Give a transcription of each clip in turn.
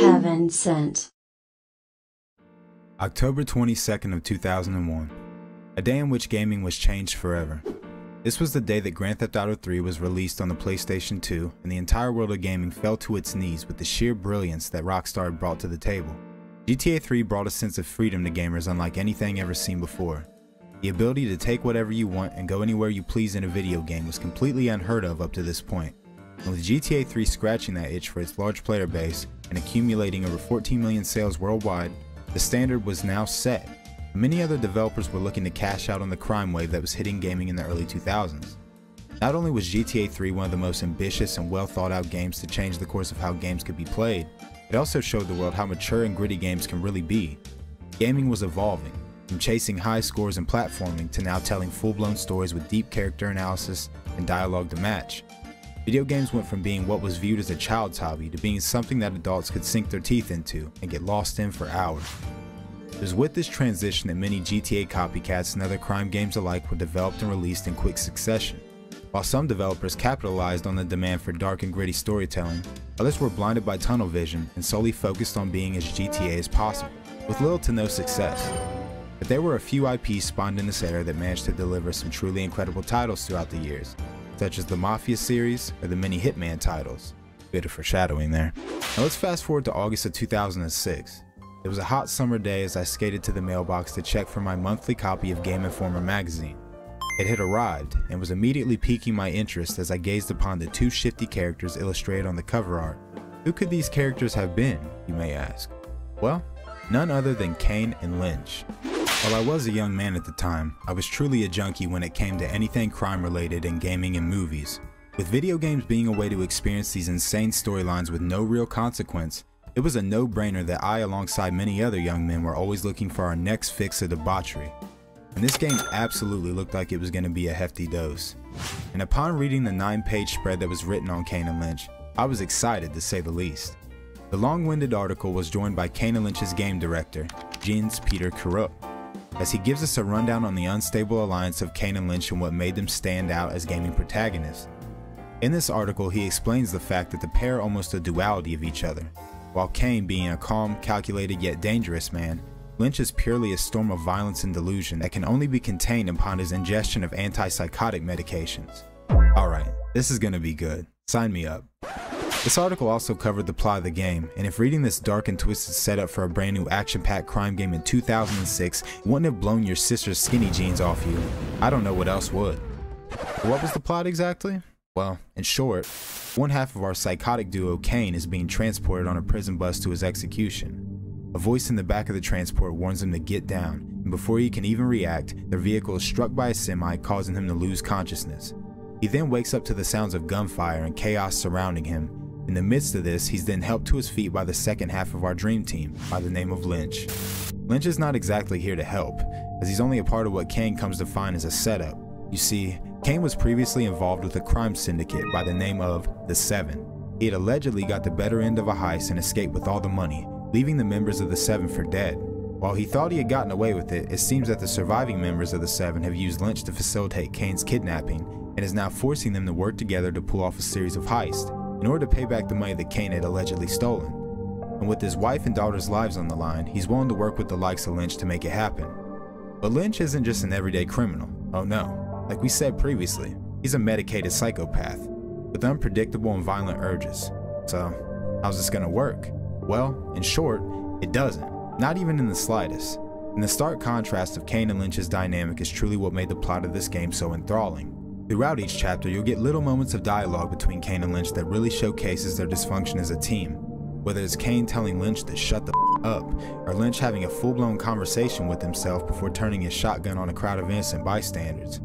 Heaven Sent. October 22nd of 2001. A day in which gaming was changed forever. This was the day that Grand Theft Auto 3 was released on the PlayStation 2 and the entire world of gaming fell to its knees with the sheer brilliance that Rockstar had brought to the table. GTA 3 brought a sense of freedom to gamers unlike anything ever seen before. The ability to take whatever you want and go anywhere you please in a video game was completely unheard of up to this point. And with GTA 3 scratching that itch for its large player base and accumulating over 14 million sales worldwide, the standard was now set. Many other developers were looking to cash out on the crime wave that was hitting gaming in the early 2000s. Not only was GTA 3 one of the most ambitious and well thought out games to change the course of how games could be played, it also showed the world how mature and gritty games can really be. Gaming was evolving, from chasing high scores and platforming to now telling full-blown stories with deep character analysis and dialogue to match. Video games went from being what was viewed as a child's hobby to being something that adults could sink their teeth into and get lost in for hours. It was with this transition that many GTA copycats and other crime games alike were developed and released in quick succession. While some developers capitalized on the demand for dark and gritty storytelling, others were blinded by tunnel vision and solely focused on being as GTA as possible, with little to no success. But there were a few IPs spawned in this era that managed to deliver some truly incredible titles throughout the years, such as the Mafia series or the many Hitman titles. Bit of foreshadowing there. Now let's fast forward to August of 2006. It was a hot summer day as I skated to the mailbox to check for my monthly copy of Game Informer magazine. It had arrived and was immediately piquing my interest as I gazed upon the two shifty characters illustrated on the cover art. Who could these characters have been, you may ask? Well, none other than Kane and Lynch. While I was a young man at the time, I was truly a junkie when it came to anything crime related in gaming and movies. With video games being a way to experience these insane storylines with no real consequence, it was a no-brainer that I alongside many other young men were always looking for our next fix of debauchery. And this game absolutely looked like it was going to be a hefty dose. And upon reading the 9-page spread that was written on Kane and Lynch, I was excited to say the least. The long-winded article was joined by Kane and Lynch's game director, Jens Peter Kurup as he gives us a rundown on the unstable alliance of Kane and Lynch and what made them stand out as gaming protagonists. In this article, he explains the fact that the pair are almost a duality of each other. While Kane being a calm, calculated yet dangerous man, Lynch is purely a storm of violence and delusion that can only be contained upon his ingestion of antipsychotic medications. Alright, this is gonna be good. Sign me up. This article also covered the plot of the game, and if reading this dark and twisted setup for a brand new action-packed crime game in 2006 wouldn't have blown your sister's skinny jeans off you, I don't know what else would. What was the plot exactly? Well, in short, one half of our psychotic duo Kane is being transported on a prison bus to his execution. A voice in the back of the transport warns him to get down, and before he can even react, their vehicle is struck by a semi causing him to lose consciousness. He then wakes up to the sounds of gunfire and chaos surrounding him, in the midst of this, he's then helped to his feet by the second half of our dream team, by the name of Lynch. Lynch is not exactly here to help, as he's only a part of what Kane comes to find as a setup. You see, Kane was previously involved with a crime syndicate by the name of The Seven. He had allegedly got the better end of a heist and escaped with all the money, leaving the members of the Seven for dead. While he thought he had gotten away with it, it seems that the surviving members of the Seven have used Lynch to facilitate Kane's kidnapping and is now forcing them to work together to pull off a series of heists in order to pay back the money that Kane had allegedly stolen. And with his wife and daughter's lives on the line, he's willing to work with the likes of Lynch to make it happen. But Lynch isn't just an everyday criminal. Oh no. Like we said previously, he's a medicated psychopath with unpredictable and violent urges. So, how's this gonna work? Well, in short, it doesn't. Not even in the slightest. And the stark contrast of Kane and Lynch's dynamic is truly what made the plot of this game so enthralling. Throughout each chapter, you'll get little moments of dialogue between Kane and Lynch that really showcases their dysfunction as a team. Whether it's Kane telling Lynch to shut the up, or Lynch having a full-blown conversation with himself before turning his shotgun on a crowd of innocent bystanders.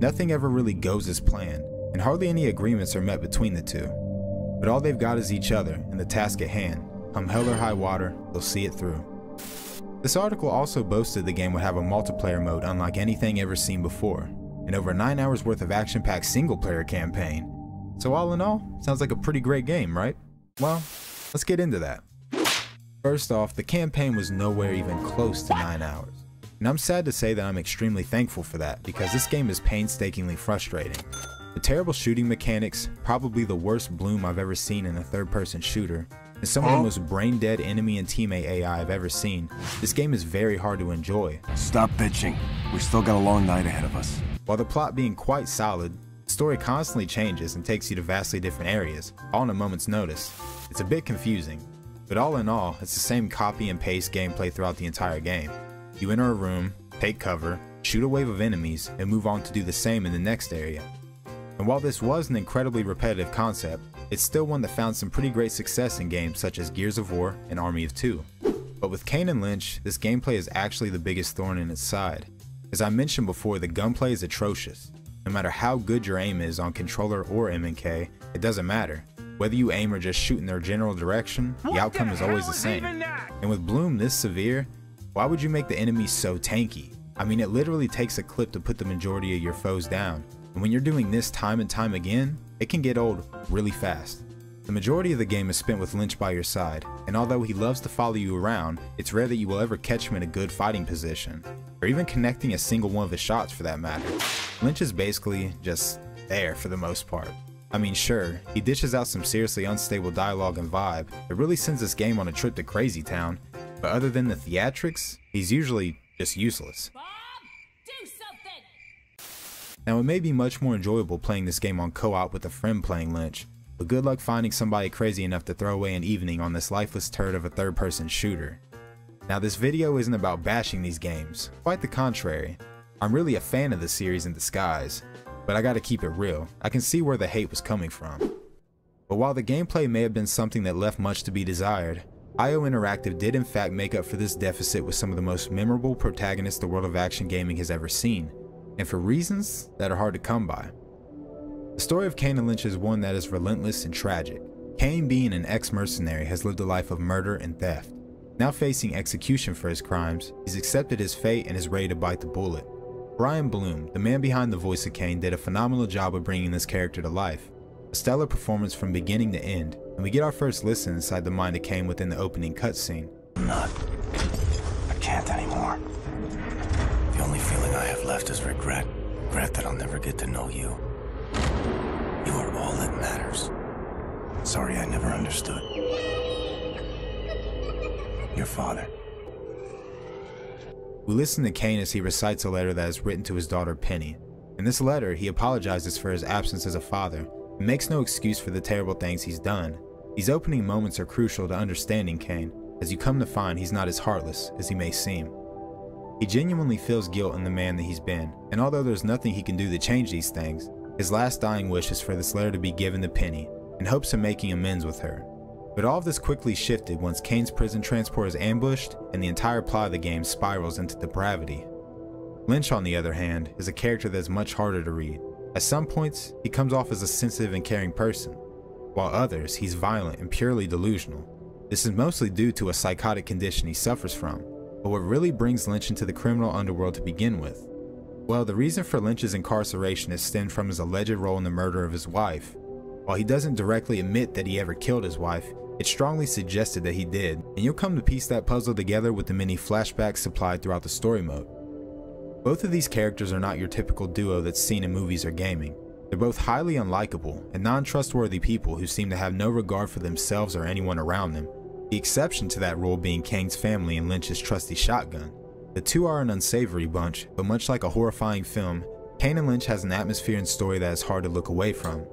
Nothing ever really goes as planned, and hardly any agreements are met between the two. But all they've got is each other and the task at hand. Come hell or high water, they'll see it through. This article also boasted the game would have a multiplayer mode unlike anything ever seen before, and over 9 hours worth of action-packed single-player campaign. So all in all, sounds like a pretty great game, right? Well, let's get into that. First off, the campaign was nowhere even close to 9 hours. And I'm sad to say that I'm extremely thankful for that, because this game is painstakingly frustrating. The terrible shooting mechanics, probably the worst bloom I've ever seen in a third-person shooter, and some of the most brain dead enemy and teammate AI I've ever seen, this game is very hard to enjoy. Stop bitching. We've still got a long night ahead of us. While the plot being quite solid, the story constantly changes and takes you to vastly different areas, all in a moment's notice. It's a bit confusing, but all in all, it's the same copy and paste gameplay throughout the entire game. You enter a room, take cover, shoot a wave of enemies, and move on to do the same in the next area. And while this was an incredibly repetitive concept, it's still one that found some pretty great success in games such as Gears of War and Army of Two. But with Kane and Lynch, this gameplay is actually the biggest thorn in its side. As I mentioned before, the gunplay is atrocious. No matter how good your aim is on controller or MNK, it doesn't matter. Whether you aim or just shoot in their general direction, the outcome is always the same. And with Bloom this severe, why would you make the enemies so tanky? I mean, it literally takes a clip to put the majority of your foes down, and when you're doing this time and time again, it can get old really fast. The majority of the game is spent with Lynch by your side, and although he loves to follow you around, it's rare that you will ever catch him in a good fighting position, or even connecting a single one of his shots for that matter. Lynch is basically just there for the most part. I mean sure, he dishes out some seriously unstable dialogue and vibe that really sends this game on a trip to Crazy Town, but other than the theatrics, he's usually just useless. Now, it may be much more enjoyable playing this game on co-op with a friend playing Lynch, but good luck finding somebody crazy enough to throw away an evening on this lifeless turd of a third-person shooter. Now, this video isn't about bashing these games, quite the contrary. I'm really a fan of the series in disguise, but I gotta keep it real, I can see where the hate was coming from. But while the gameplay may have been something that left much to be desired, IO Interactive did in fact make up for this deficit with some of the most memorable protagonists the world of action gaming has ever seen, and for reasons that are hard to come by. The story of Kane and Lynch is one that is relentless and tragic. Kane, being an ex-mercenary, has lived a life of murder and theft. Now facing execution for his crimes, he's accepted his fate and is ready to bite the bullet. Brian Bloom, the man behind the voice of Kane, did a phenomenal job of bringing this character to life. A stellar performance from beginning to end, and we get our first listen inside the mind of Kane within the opening cutscene. I'm not. I can't anymore. The only feeling I have left is regret. Regret that I'll never get to know you. You are all that matters. Sorry I never understood. Your father. We listen to Kane as he recites a letter that is written to his daughter Penny. In this letter, he apologizes for his absence as a father and makes no excuse for the terrible things he's done. These opening moments are crucial to understanding Kane, as you come to find he's not as heartless as he may seem. He genuinely feels guilt in the man that he's been, and although there's nothing he can do to change these things, his last dying wish is for this letter to be given to Penny, in hopes of making amends with her. But all of this quickly shifted once Kane's prison transport is ambushed and the entire plot of the game spirals into depravity. Lynch, on the other hand, is a character that is much harder to read. At some points, he comes off as a sensitive and caring person, while others, he's violent and purely delusional. This is mostly due to a psychotic condition he suffers from, but what really brings Lynch into the criminal underworld to begin with? Well, the reason for Lynch's incarceration is stemmed from his alleged role in the murder of his wife. While he doesn't directly admit that he ever killed his wife, it's strongly suggested that he did, and you'll come to piece that puzzle together with the many flashbacks supplied throughout the story mode. Both of these characters are not your typical duo that's seen in movies or gaming. They're both highly unlikable and non-trustworthy people who seem to have no regard for themselves or anyone around them, the exception to that rule being Kane's family and Lynch's trusty shotgun. The two are an unsavory bunch, but much like a horrifying film, Kane and Lynch has an atmosphere and story that is hard to look away from.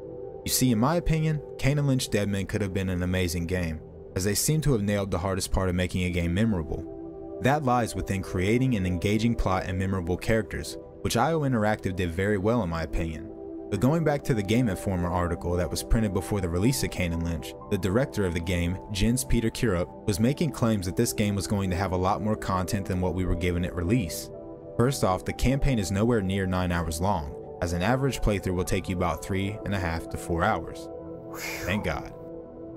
You see, in my opinion, Kane and Lynch Dead Men could have been an amazing game, as they seem to have nailed the hardest part of making a game memorable. That lies within creating an engaging plot and memorable characters, which IO Interactive did very well in my opinion. But going back to the Game Informer article that was printed before the release of Kane Lynch, the director of the game, Jens Peter Kurup, was making claims that this game was going to have a lot more content than what we were given at release. First off, the campaign is nowhere near 9 hours long, as an average playthrough will take you about 3.5 to 4 hours. Thank God.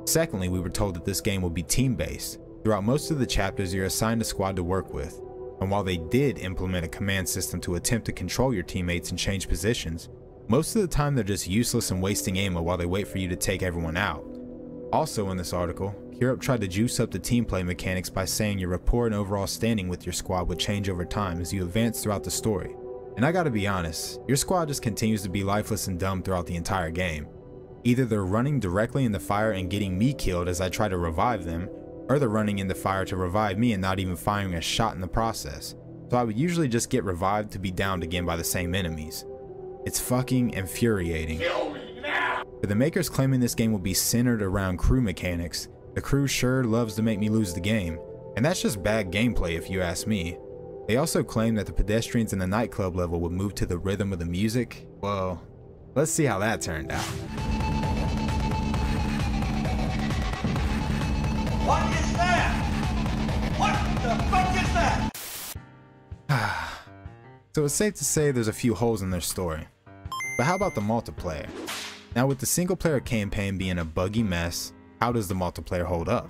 Secondly, we were told that this game will be team-based. Throughout most of the chapters, you're assigned a squad to work with, and while they did implement a command system to attempt to control your teammates and change positions, most of the time they're just useless and wasting ammo while they wait for you to take everyone out. Also in this article, Kurup tried to juice up the team play mechanics by saying your rapport and overall standing with your squad would change over time as you advance throughout the story. And I gotta be honest, your squad just continues to be lifeless and dumb throughout the entire game. Either they're running directly in the fire and getting me killed as I try to revive them, or they're running in the fire to revive me and not even firing a shot in the process. So I would usually just get revived to be downed again by the same enemies. It's fucking infuriating. For the makers claiming this game will be centered around crew mechanics, the crew sure loves to make me lose the game, and that's just bad gameplay if you ask me. They also claim that the pedestrians in the nightclub level would move to the rhythm of the music. Well, let's see how that turned out. What is that? What the fuck is that? So it's safe to say there's a few holes in their story. But how about the multiplayer? Now with the single player campaign being a buggy mess, how does the multiplayer hold up?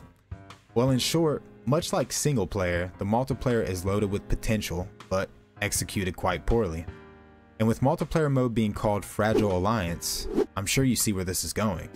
Well in short, much like single player, the multiplayer is loaded with potential, but executed quite poorly. And with multiplayer mode being called Fragile Alliance, I'm sure you see where this is going.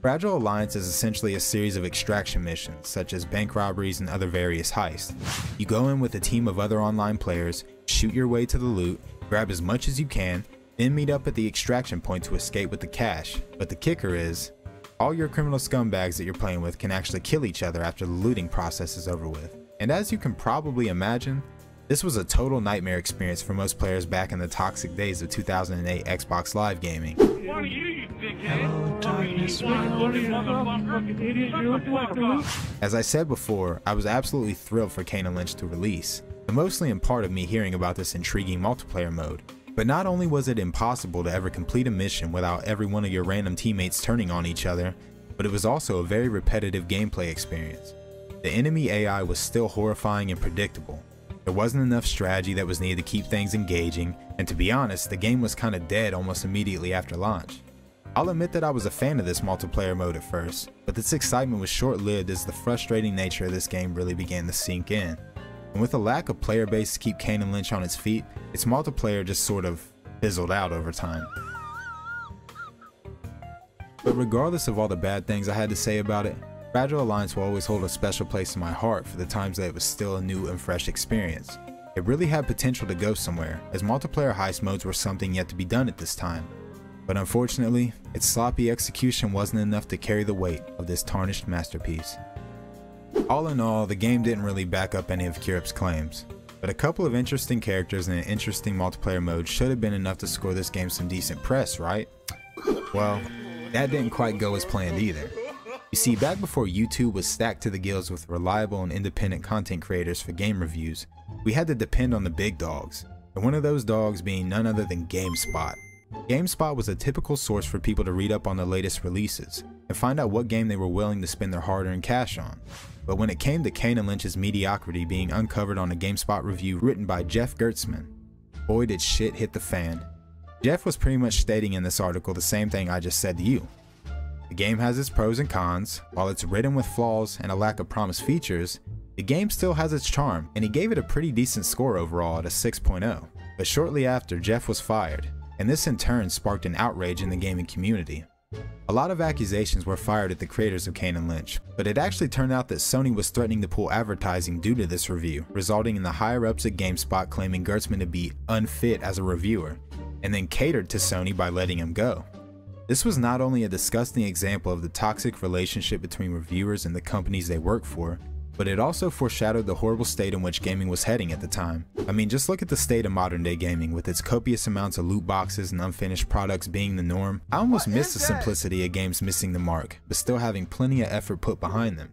Fragile Alliance is essentially a series of extraction missions, such as bank robberies and other various heists. You go in with a team of other online players, shoot your way to the loot, grab as much as you can, then meet up at the extraction point to escape with the cash. But the kicker is, all your criminal scumbags that you're playing with can actually kill each other after the looting process is over with. And as you can probably imagine, this was a total nightmare experience for most players back in the toxic days of 2008 Xbox Live gaming. As I said before, I was absolutely thrilled for Kane and Lynch to release, but mostly in part of me hearing about this intriguing multiplayer mode. But not only was it impossible to ever complete a mission without every one of your random teammates turning on each other, but it was also a very repetitive gameplay experience. The enemy AI was still horrifying and predictable. There wasn't enough strategy that was needed to keep things engaging, and to be honest, the game was kinda dead almost immediately after launch. I'll admit that I was a fan of this multiplayer mode at first, but this excitement was short-lived as the frustrating nature of this game really began to sink in. And with a lack of player base to keep Kane and Lynch on its feet, its multiplayer just sort of fizzled out over time. But regardless of all the bad things I had to say about it, Fragile Alliance will always hold a special place in my heart for the times that it was still a new and fresh experience. It really had potential to go somewhere, as multiplayer heist modes were something yet to be done at this time. But unfortunately, its sloppy execution wasn't enough to carry the weight of this tarnished masterpiece. All in all, the game didn't really back up any of Kurup's claims, but a couple of interesting characters and an interesting multiplayer mode should have been enough to score this game some decent press, right? Well, that didn't quite go as planned either. You see, back before YouTube was stacked to the gills with reliable and independent content creators for game reviews, we had to depend on the big dogs, and one of those dogs being none other than GameSpot. GameSpot was a typical source for people to read up on the latest releases and find out what game they were willing to spend their hard-earned cash on. But when it came to Kane and Lynch's mediocrity being uncovered on a GameSpot review written by Jeff Gerstmann, boy did shit hit the fan. Jeff was pretty much stating in this article the same thing I just said to you. The game has its pros and cons, while it's ridden with flaws and a lack of promised features, the game still has its charm, and he gave it a pretty decent score overall at a 6.0. But shortly after, Jeff was fired, and this in turn sparked an outrage in the gaming community. A lot of accusations were fired at the creators of Kane and Lynch, but it actually turned out that Sony was threatening to pull advertising due to this review, resulting in the higher ups at GameSpot claiming Gerstmann to be unfit as a reviewer, and then catered to Sony by letting him go. This was not only a disgusting example of the toxic relationship between reviewers and the companies they work for, but it also foreshadowed the horrible state in which gaming was heading at the time. I mean, just look at the state of modern day gaming with its copious amounts of loot boxes and unfinished products being the norm. I almost miss the simplicity of games missing the mark, but still having plenty of effort put behind them.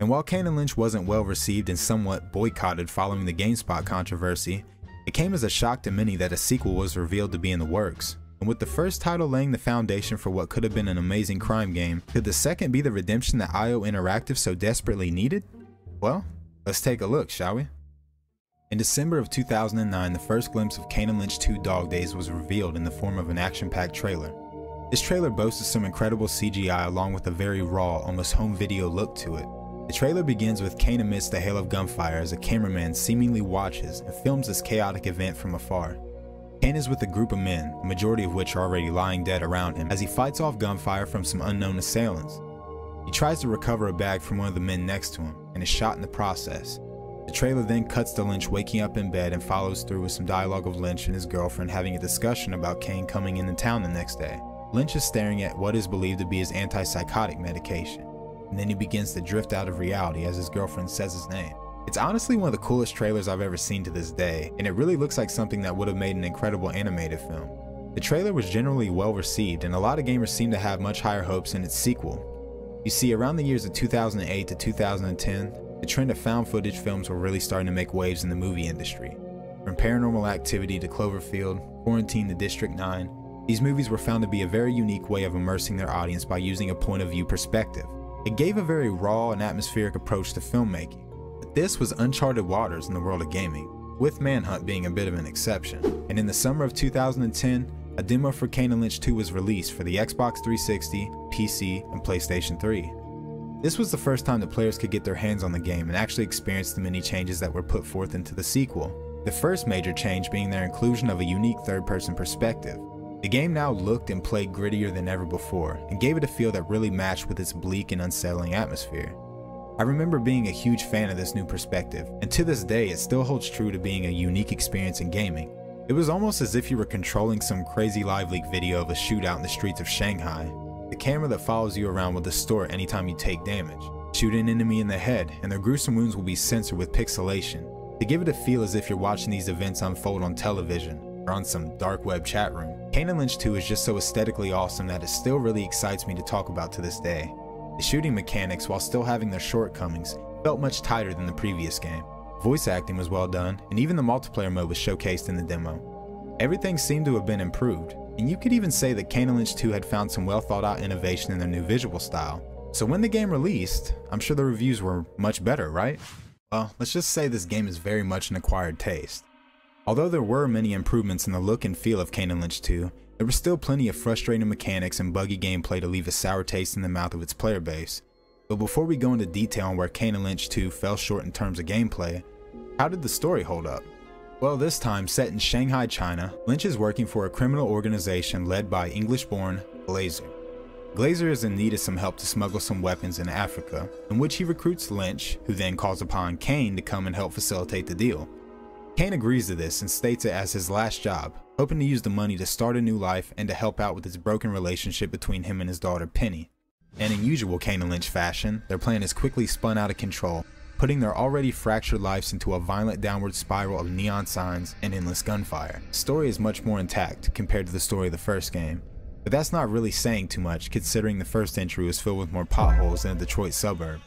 And while Kane and Lynch wasn't well received and somewhat boycotted following the GameSpot controversy, it came as a shock to many that a sequel was revealed to be in the works. And with the first title laying the foundation for what could have been an amazing crime game, could the second be the redemption that IO Interactive so desperately needed? Well, let's take a look, shall we? In December of 2009, the first glimpse of Kane Lynch 2 Dog Days was revealed in the form of an action-packed trailer. This trailer boasted some incredible CGI along with a very raw, almost home video look to it. The trailer begins with Kane amidst a hail of gunfire as a cameraman seemingly watches and films this chaotic event from afar. Kane is with a group of men, the majority of which are already lying dead around him, as he fights off gunfire from some unknown assailants. He tries to recover a bag from one of the men next to him, and is shot in the process. The trailer then cuts to Lynch waking up in bed and follows through with some dialogue of Lynch and his girlfriend having a discussion about Kane coming into town the next day. Lynch is staring at what is believed to be his antipsychotic medication, and then he begins to drift out of reality as his girlfriend says his name. It's honestly one of the coolest trailers I've ever seen to this day, and it really looks like something that would have made an incredible animated film. The trailer was generally well received, and a lot of gamers seem to have much higher hopes in its sequel. You see, around the years of 2008 to 2010, the trend of found footage films were really starting to make waves in the movie industry. From Paranormal Activity to Cloverfield, Quarantine to District 9, these movies were found to be a very unique way of immersing their audience by using a point of view perspective. It gave a very raw and atmospheric approach to filmmaking. But this was uncharted waters in the world of gaming, with Manhunt being a bit of an exception. And in the summer of 2010, a demo for Kane & Lynch 2 was released for the Xbox 360, PC, and PlayStation 3. This was the first time that players could get their hands on the game and actually experience the many changes that were put forth into the sequel. The first major change being their inclusion of a unique third-person perspective. The game now looked and played grittier than ever before, and gave it a feel that really matched with its bleak and unsettling atmosphere. I remember being a huge fan of this new perspective, and to this day it still holds true to being a unique experience in gaming. It was almost as if you were controlling some crazy live leak video of a shootout in the streets of Shanghai. The camera that follows you around will distort anytime you take damage. Shoot an enemy in the head, and their gruesome wounds will be censored with pixelation, to give it a feel as if you're watching these events unfold on television, or on some dark web chat room. Kane & Lynch 2 is just so aesthetically awesome that it still really excites me to talk about to this day. The shooting mechanics, while still having their shortcomings, felt much tighter than the previous game. Voice acting was well done, and even the multiplayer mode was showcased in the demo. Everything seemed to have been improved, and you could even say that Kane & Lynch 2 had found some well thought out innovation in their new visual style. So when the game released, I'm sure the reviews were much better, right? Well, let's just say this game is very much an acquired taste. Although there were many improvements in the look and feel of Kane & Lynch 2, there were still plenty of frustrating mechanics and buggy gameplay to leave a sour taste in the mouth of its player base. But before we go into detail on where Kane & Lynch 2 fell short in terms of gameplay, how did the story hold up? Well, this time set in Shanghai, China, Lynch is working for a criminal organization led by English-born Glazer. Glazer is in need of some help to smuggle some weapons in Africa, in which he recruits Lynch, who then calls upon Kane to come and help facilitate the deal. Kane agrees to this and states it as his last job, hoping to use the money to start a new life and to help out with his broken relationship between him and his daughter Penny. And in usual Kane and Lynch fashion, their plan is quickly spun out of control, putting their already fractured lives into a violent downward spiral of neon signs and endless gunfire. The story is much more intact compared to the story of the first game, but that's not really saying too much considering the first entry was filled with more potholes than a Detroit suburb.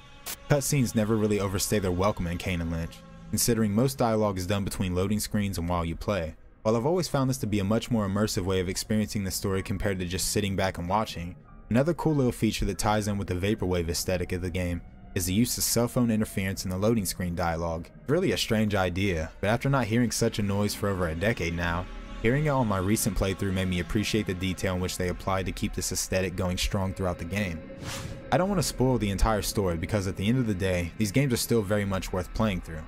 Cutscenes never really overstay their welcome in Kane and Lynch, considering most dialogue is done between loading screens and while you play. While I've always found this to be a much more immersive way of experiencing the story compared to just sitting back and watching, another cool little feature that ties in with the vaporwave aesthetic of the game is the use of cell phone interference in the loading screen dialogue. Really a strange idea, but after not hearing such a noise for over a decade now, hearing it on my recent playthrough made me appreciate the detail in which they applied to keep this aesthetic going strong throughout the game. I don't want to spoil the entire story because at the end of the day, these games are still very much worth playing through.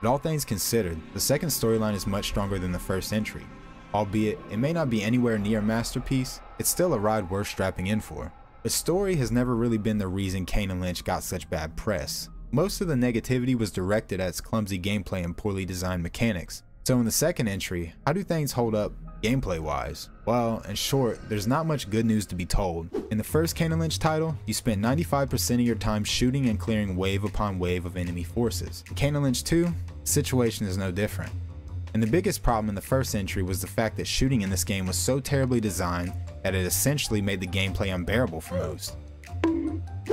But all things considered, the second storyline is much stronger than the first entry. Albeit, it may not be anywhere near a masterpiece, it's still a ride worth strapping in for. The story has never really been the reason Kane and Lynch got such bad press. Most of the negativity was directed at its clumsy gameplay and poorly designed mechanics. So in the second entry, how do things hold up gameplay wise? Well, in short, there's not much good news to be told. In the first Kane and Lynch title, you spent 95% of your time shooting and clearing wave upon wave of enemy forces. In Kane Lynch 2, the situation is no different. And the biggest problem in the first entry was the fact that shooting in this game was so terribly designed that it essentially made the gameplay unbearable for most.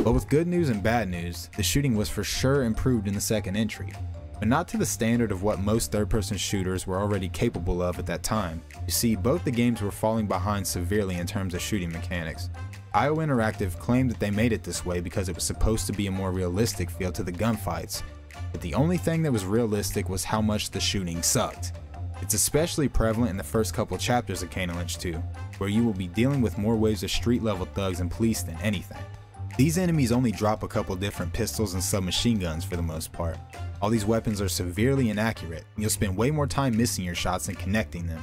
But with good news and bad news, the shooting was for sure improved in the second entry, but not to the standard of what most third-person shooters were already capable of at that time. You see, both the games were falling behind severely in terms of shooting mechanics. IO Interactive claimed that they made it this way because it was supposed to be a more realistic feel to the gunfights, but the only thing that was realistic was how much the shooting sucked. It's especially prevalent in the first couple chapters of Kane and Lynch 2, where you will be dealing with more waves of street level thugs and police than anything. These enemies only drop a couple different pistols and submachine guns for the most part, all these weapons are severely inaccurate, and you'll spend way more time missing your shots than connecting them.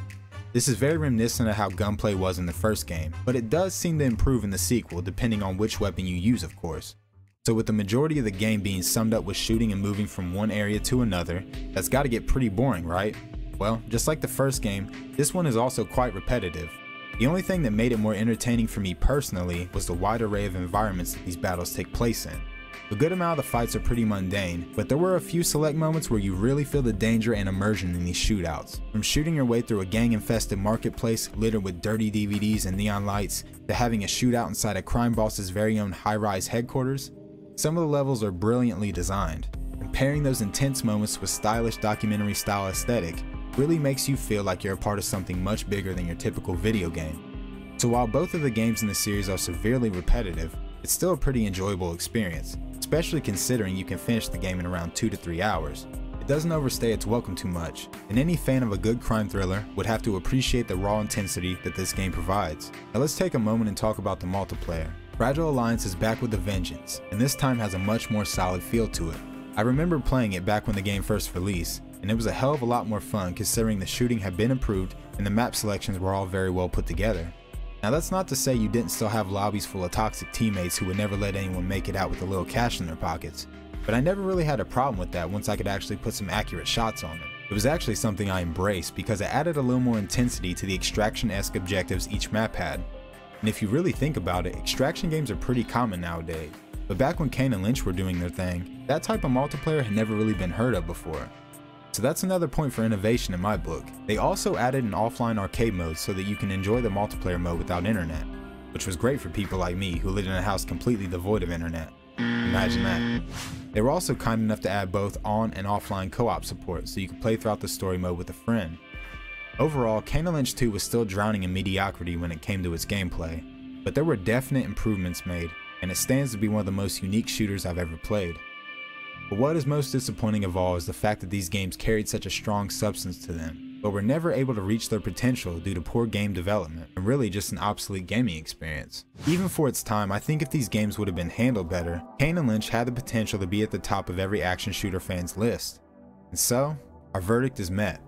This is very reminiscent of how gunplay was in the first game, but it does seem to improve in the sequel depending on which weapon you use of course. So with the majority of the game being summed up with shooting and moving from one area to another, that's gotta get pretty boring, right? Well, just like the first game, this one is also quite repetitive. The only thing that made it more entertaining for me personally was the wide array of environments that these battles take place in. A good amount of the fights are pretty mundane, but there were a few select moments where you really feel the danger and immersion in these shootouts. From shooting your way through a gang infested marketplace littered with dirty DVDs and neon lights, to having a shootout inside a crime boss's very own high rise headquarters, some of the levels are brilliantly designed, and pairing those intense moments with stylish documentary style aesthetic really makes you feel like you're a part of something much bigger than your typical video game. So while both of the games in the series are severely repetitive, it's still a pretty enjoyable experience, especially considering you can finish the game in around 2 to 3 hours. It doesn't overstay its welcome too much, and any fan of a good crime thriller would have to appreciate the raw intensity that this game provides. Now let's take a moment and talk about the multiplayer. Fragile Alliance is back with a vengeance, and this time has a much more solid feel to it. I remember playing it back when the game first released, and it was a hell of a lot more fun considering the shooting had been improved and the map selections were all very well put together. Now that's not to say you didn't still have lobbies full of toxic teammates who would never let anyone make it out with a little cash in their pockets, but I never really had a problem with that once I could actually put some accurate shots on them. It was actually something I embraced because it added a little more intensity to the extraction-esque objectives each map had, and if you really think about it, extraction games are pretty common nowadays. But back when Kane and Lynch were doing their thing, that type of multiplayer had never really been heard of before. So that's another point for innovation in my book. They also added an offline arcade mode so that you can enjoy the multiplayer mode without internet, which was great for people like me who lived in a house completely devoid of internet. Imagine that. They were also kind enough to add both on and offline co-op support so you could play throughout the story mode with a friend. Overall, Kane Lynch 2 was still drowning in mediocrity when it came to its gameplay, but there were definite improvements made, and it stands to be one of the most unique shooters I've ever played. But what is most disappointing of all is the fact that these games carried such a strong substance to them, but were never able to reach their potential due to poor game development, and really just an obsolete gaming experience. Even for its time, I think if these games would have been handled better, Kane and Lynch had the potential to be at the top of every action shooter fan's list. And so, our verdict is met.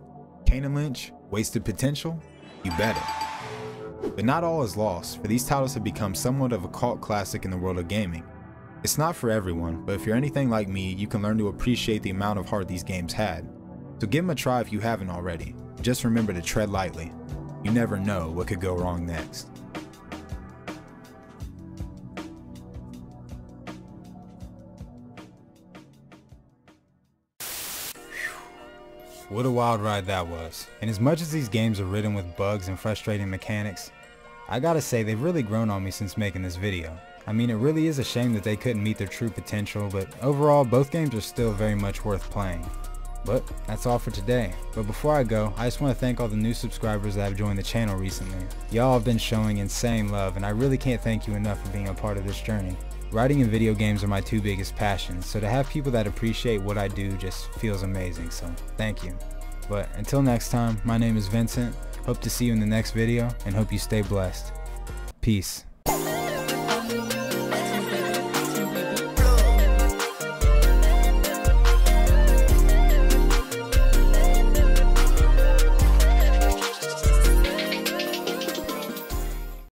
Kane Lynch Wasted potential? You bet it. But not all is lost, for these titles have become somewhat of a cult classic in the world of gaming. It's not for everyone, but if you're anything like me, you can learn to appreciate the amount of heart these games had. So give them a try if you haven't already. Just remember to tread lightly. You never know what could go wrong next. What a wild ride that was. And as much as these games are ridden with bugs and frustrating mechanics, I gotta say they've really grown on me since making this video. I mean it really is a shame that they couldn't meet their true potential, but overall both games are still very much worth playing. But that's all for today. But before I go, I just want to thank all the new subscribers that have joined the channel recently. Y'all have been showing insane love and I really can't thank you enough for being a part of this journey. Writing and video games are my two biggest passions, so to have people that appreciate what I do just feels amazing, so thank you. But until next time, my name is Vincent, hope to see you in the next video, and hope you stay blessed. Peace.